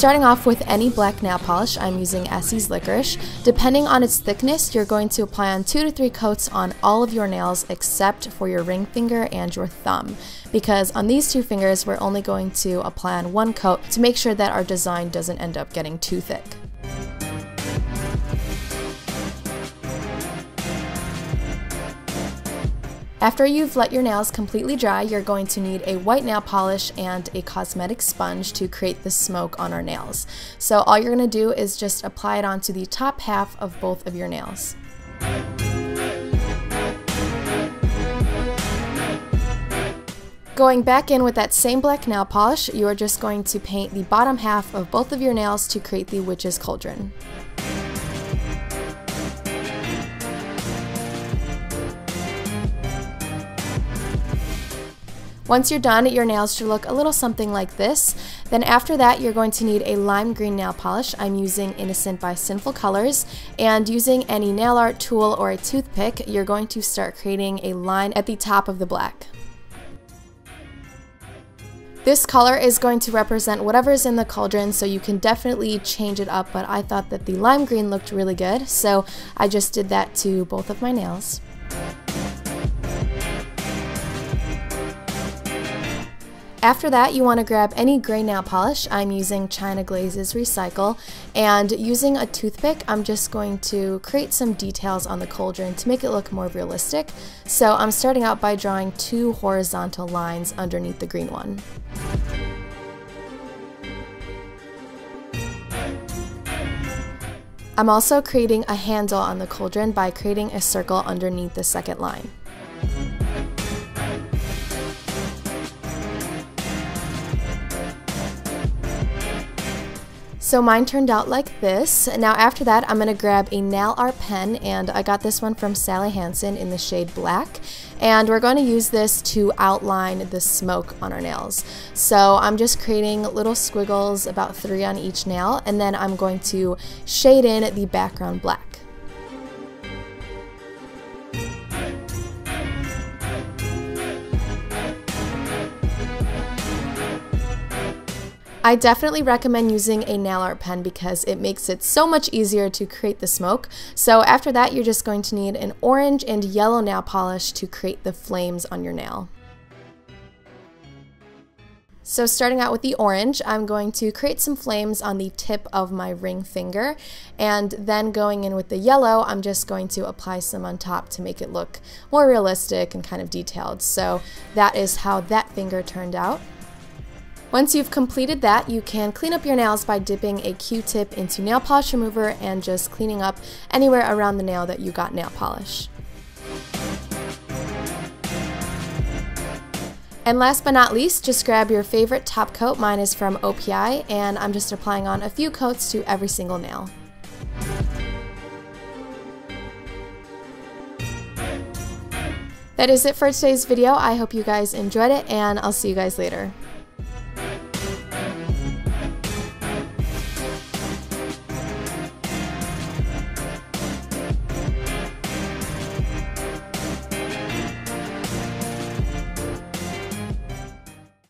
starting off with any black nail polish, I'm using Essie's Licorice. Depending on its thickness, you're going to apply on two to three coats on all of your nails except for your ring finger and your thumb. Because on these two fingers, we're only going to apply on one coat to make sure that our design doesn't end up getting too thick. After you've let your nails completely dry, you're going to need a white nail polish and a cosmetic sponge to create the smoke on our nails. So all you're going to do is just apply it onto the top half of both of your nails. Going back in with that same black nail polish, you are just going to paint the bottom half of both of your nails to create the witch's cauldron. Once you're done, your nails should look a little something like this. Then after that, you're going to need a lime green nail polish. I'm using Innocent by Sinful Colors. And using any nail art tool or a toothpick, you're going to start creating a line at the top of the black. This color is going to represent whatever's in the cauldron, so you can definitely change it up, but I thought that the lime green looked really good, so I just did that to both of my nails. After that, you want to grab any gray nail polish. I'm using China Glazes Recycle, and using a toothpick, I'm just going to create some details on the cauldron to make it look more realistic. So I'm starting out by drawing two horizontal lines underneath the green one. I'm also creating a handle on the cauldron by creating a circle underneath the second line. So mine turned out like this. Now after that, I'm gonna grab a nail art pen and I got this one from Sally Hansen in the shade black. And we're going to use this to outline the smoke on our nails. So I'm just creating little squiggles, about three on each nail, and then I'm going to shade in the background black. I definitely recommend using a nail art pen because it makes it so much easier to create the smoke. So after that, you're just going to need an orange and yellow nail polish to create the flames on your nail. So starting out with the orange, I'm going to create some flames on the tip of my ring finger. And then going in with the yellow, I'm just going to apply some on top to make it look more realistic and kind of detailed. So that is how that finger turned out. Once you've completed that, you can clean up your nails by dipping a Q-tip into nail polish remover and just cleaning up anywhere around the nail that you got nail polish. And last but not least, just grab your favorite top coat. Mine is from OPI, and I'm just applying on a few coats to every single nail. That is it for today's video. I hope you guys enjoyed it, and I'll see you guys later.